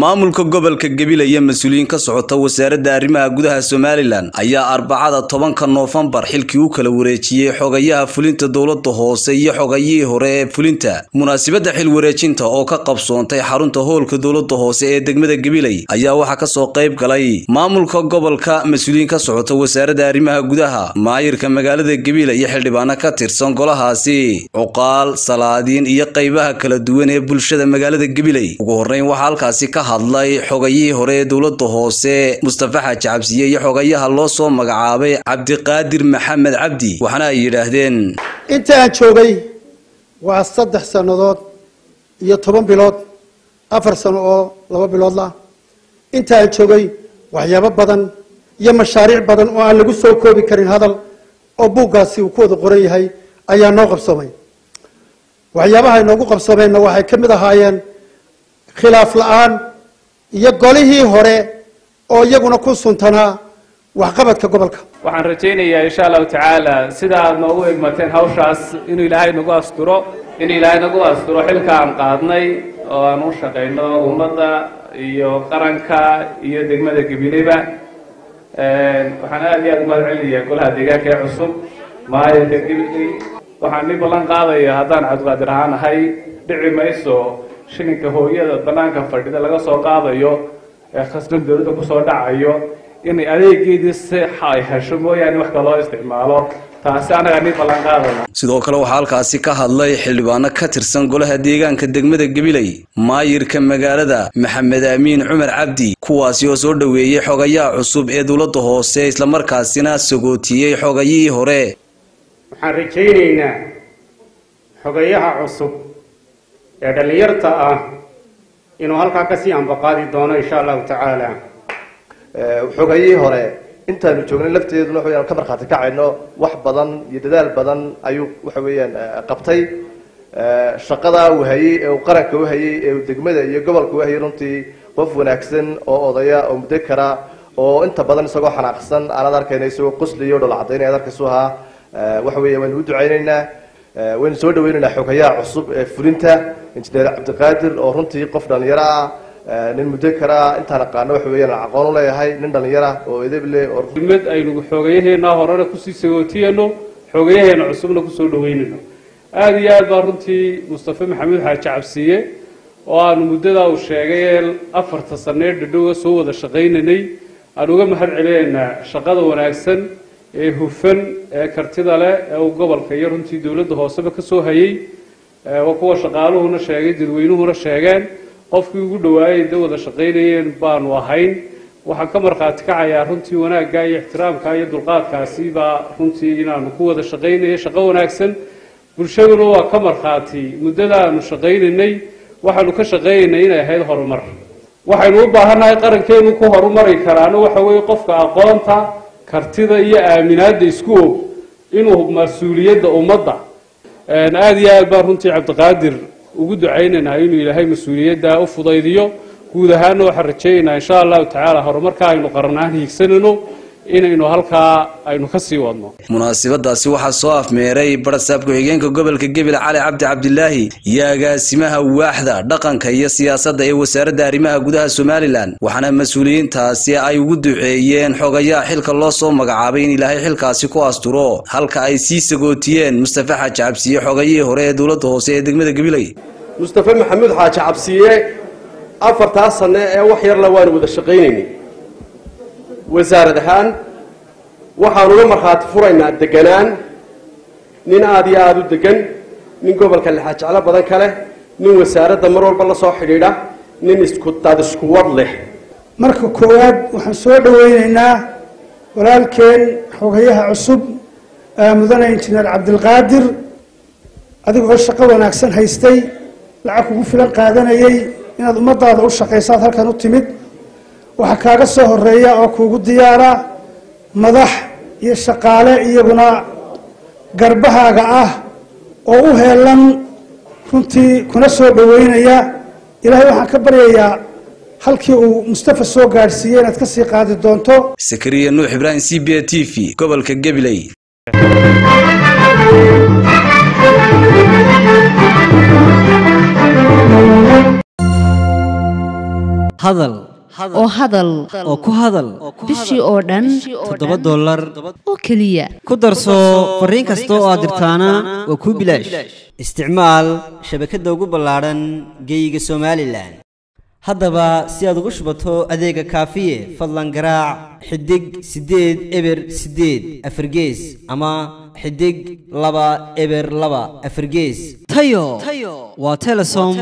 maamulka gobolka gabiley iyo mas'uuliyiin ka socota wasaaradda arrimaha gudaha somalilan ayaa arbacada tobanka noofembar xilkii u kala wareejiyey xogayaha fulinta dowladda hoose iyo xogayihii hore ee fulinta. Munaasabadda xil wareejinta oo ka qabsoontay xarunta hoolka dowladda hoose ee degmada gabiley ayaa waxaa ka soo qayb galay maamulka gobolka mas'uuliyiin ka socota wasaaradda arrimaha gudaha maayirka magaalada gabiley iyo xildhibaano ka tirsan golahaasi. Cuqaal salaadiin iyo qaybaha kala duwan ee bulshada magaalada gabiley ugu horreyn waxaa halkaasi ka hadlay xogayihii hore ee dowladda hoose mustafa xaaji cabsiye iyo xogayaha loo soo magacaabay cabdiqaadir maxamed cabdi waxaana ay yidhaahdeen inta aan joogay waa saddex sannadood iyo toban bilood afar sano oo laba bilood lah inta aan joogay waxyaabo badan iyo mashaariic badan oo aan lagu soo koobi karin hadal oo buuggaasi uu ku wada qoran yahay ayaa noo qabsoomay. Waxyaabaha inoogu qabsoomeenna waxay ka mid ahaayeen khilaaf la'aan iyo golihii hore oo iyaguna ku suntanaa waxqabadka gobolka. Waxaan rajaynayaa insha allahu tacaala sida aad noogu egmateen hawshaas inuu ilaahay nagu asturo inuu ilaahay nagu asturo xilka aan qaadnay oo aan u shaqayno ummadda iyo qaranka iyo degmada gabileba waxaan aad iyo aad umahad celinayaa golaha deegaanka ee cusub gabiley waxaan nin ballan qaadaya haddaan cabdiqaadir ahaan ahay dhici mayso shilinka hooyada banaanka fadhida laga soo qaadayo ee khasban dowladda ku soo dhacayo inay adeegeedii si ay hesho mooyaane wax kaloo isticmaalo. Taasi anaga nin ballan qaadana. Sidoo kale waxaa halkaasi ka hadlay xildhibaano ka tirsan golaha deegaanka degmada gabiley maayirka magaalada maxamed amiin cumar cabdi kuwaasi oo soo dhoweeyey xogayaha cusub ee dowladda hoose islamarkaasina sagootiyey xogayihii hore. Waxaan rajaynaynaa xogayaha cusub ee dhallinyarta ah inuu halkaa ka sii ambaqaadi doono insha allahu tacaala xogayihii hore intaanu joognay lafteeduna waxa weyaan ka markhaati kacayno wax badan iyo dadaal badan ayuu waxa weeyaan qabtay. Shaqadaa uu hayey ee uu qaranka u hayey ee uu degmada iyo gobolka u hayay runtii qof wanaagsan oo odaya oo muddo kara oo inta badan isagoo xanaaqsan aanad arkayna isagoo qusliyo dhol cadaynaya ad arkaysu ahaa waxa weya waynu u ducaynaynaa waynu soo dhaweynaynaa xogayaha cusub ee fulinta injineer cabdiqaadir oo runtii qof dhalinyaro ah. Nin muddo karaa intaan aqaano waxa weeyaan aqoon u leeyahay nin dhalinyara oo edeble oo mid aynu xoogayaheena horena ku sii sagootiyano xoogayaheena cusubna ku soo dhaweynayno aada iyo aad baa runtii mustafa maxamuud xaaji cabsiye oo aanu muddadaa uu sheegay ee afarta sanee dhadhowa soo wada shaqaynaynay. Aan uga mahad celinaynaa shaqada wanaagsan ee hufan ee kartida leh ee uu gobolka iyo runtii dowladda hooseba ka soo hayay waa kuwa shaqaaluhuna sheegay dadweynuhuna sheegeen qofkii ugu dhawaayay da wada shaqaynayeen baanu ahayn. Waxaan ka markhaati kacayaa runtii wanaagga iyo ixtiraamka iyo dulqaadkaasi baa runtii inaanu ku wada shaqaynaya shaqo wanaagsan. Bulshaduna waa ka markhaati muddadaanu shaqaynaynay waxaanu ka shaqaynaynay inay ahayd horumar. Waxaynu u baahannahay qarankeenu ku horumari karaana waxa weeye qofka aqoonta kartida iyo aaminaadda isku og inuu mas'uuliyadda ummadda aada iyo aad baan runtii cabdiqaadir ugu ducaynaynaa inuu ilaahay mas'uuliyadda u fudaydiyo. Guud ahaana waxaan rajaynaynaa insha allahu tacaala horumarka aynu qaranahaan hiigsanayno inaynu halkaa aynu ka sii wadno. Munaasabadaasi waxaa soo afmeeray barasaab ku-xigeenka gobolka gebel cali cabdi cabdilaahi iyo agaasimaha waaxda dhaqanka iyo siyaasadda ee wasaaradda arrimaha gudaha somalilan waxaana mas'uuliyiintaasi ay ugu duceeyeen xogayaha xilka loo soo magacaabay in ilaahay xilkaasi ku asturo halka ay sii sagootiyeen mustafa xaaji cabsiye xogayihii hore ee dowladda hoose ee degmada gabiley mustafa maxamuud xaaji cabsiye afartaa sanne ee wax yarla waanu wada shaqaynaynay wasaarad ahaan waxaan uga markhaati furaynaa deganaan. Nin aada iyo aada u degan nin gobolka lexajeclo badan ka leh nin wasaaradda mar walba la soo xidhiidha nin isku dad isku wad leh. Marka koowaad waxaan soo dhaweynaynaa walaalkeen xogayaha cusub mudane injineer cabdilqaadir. Adigoo shaqo wanaagsan haystay lacag kugu filan qaadanayay inaad ummadaada u shaqaysaad halkan u timid waxaa kaaga soo horreeya oo kuugu diyaara madax iyo shaqaale iyaguna garbahaaga ah oo u heelan runtii kuna soo dhaweynaya ilaahay waxaan ka baryayaa halkii uu mustafa soo gaadhsiiyey inaad ka sii qaadi doonto. Sakariya nuux ibraahim c b t v gobolka gabiley hadal oo hadal. Oo ku hadal. Bishii oo dhan toddoba dollar. oo keliya. Ku darso fariin kasta oo aad dirtaana waa kuu bilaash. isticmaal shabakadda ugu ballaadhan geeyiga somalilan. Haddaba si aad ugu shubato adeega kaafiye fadlan garaac xidig siddeed eber siddeed afargees ama xidig laba eber laba afargees tayo. Waa telesom